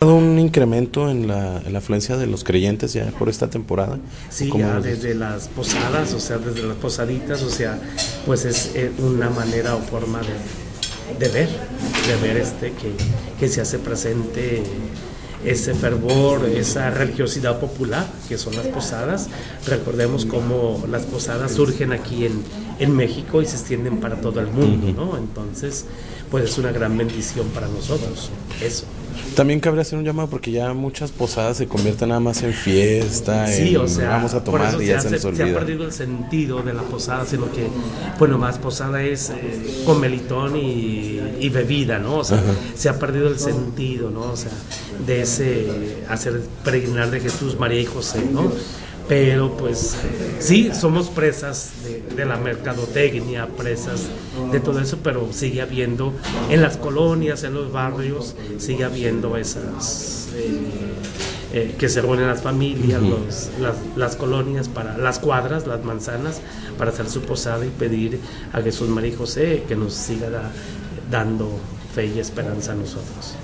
un incremento en la, afluencia de los creyentes ya por esta temporada? Sí, ya desde las posadas, o sea, desde las posaditas, o sea, pues es eh, una manera o forma de, ver, de ver este que, que se hace presente ese fervor, esa religiosidad popular que son las posadas. Recordemos cómo las posadas surgen aquí en, en México y se extienden para todo el mundo, ¿no? Entonces, pues es una gran bendición para nosotros, eso. También cabría hacer un llamado porque ya muchas posadas se convierten nada más en fiesta, sí, o sea, vamos a tomar y ya se, se, ha perdido el sentido de la posada, sino que, bueno, más posada es eh, con melitón y, bebida, ¿no? O sea, se ha perdido el sentido, ¿no? O sea, de ese hacer peregrinar de Jesús, María y José, ¿no? Pero pues sí, somos presas de, la mercadotecnia, presas de todo eso, pero sigue habiendo en las colonias, en los barrios, sigue habiendo esas... Eh, eh, que se reúnen las familias, las, las, colonias, para las cuadras, las manzanas, para hacer su posada y pedir a Jesús María y José que nos siga dando fe y esperanza a nosotros.